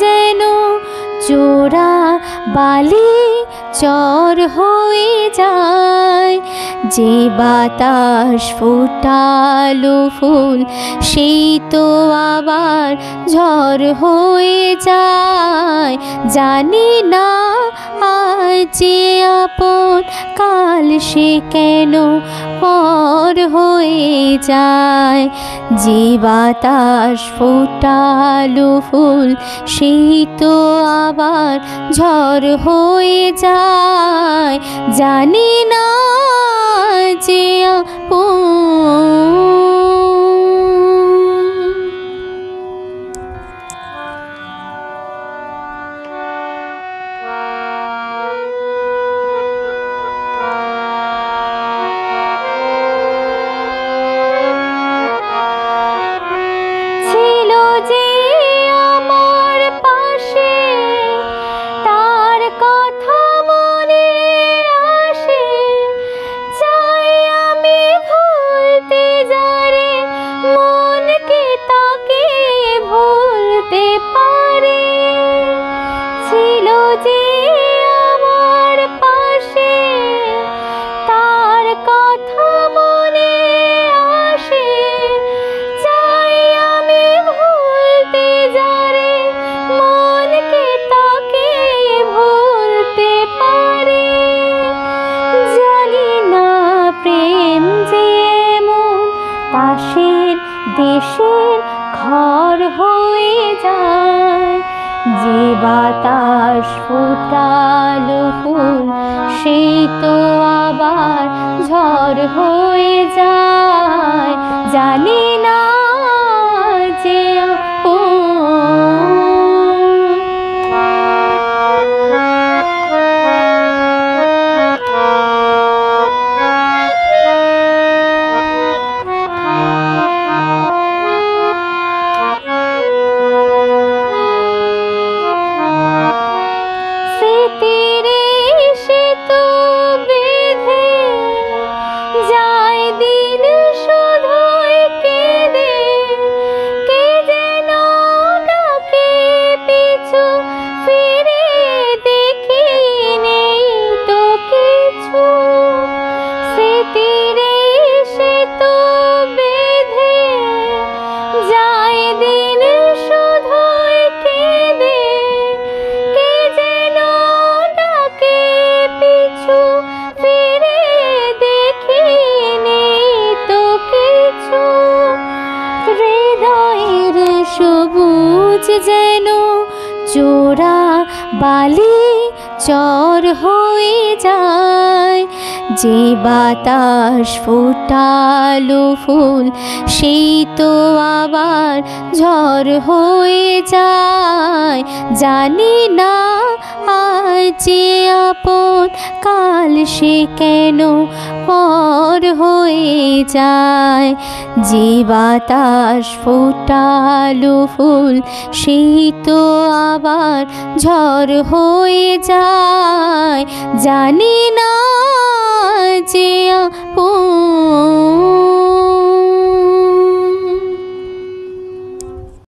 যেন চোরা বালি চর হয়ে যায়। যে বাতাস ফোটালো ফুল, সেই তো আবার ঝড় হয়ে যায়। জানি না আজ আপন কাল সে কেন পর হয়ে যায়? যে বাতাস ফোটালো ফুল, সেই তো আবার ঝড় হয়ে যায়। জানি না যে আপন হয়ে যায় যে বাতাস ফুটাল ফুল সেই তো আবার ঝড় হয়ে যায়। জানি জোড়া বালি চর হয়ে যায়। যে বাতাস ফোটালো ফুল, সেই তো আবার ঝড় হয়ে যায়। জানি না যে আপন কাল সে কেন পর হয়ে যায়। যে বাতাস ফোটালো ফুল, সেই তো আবার ঝড় হয়ে যায়। জানি না যে আপন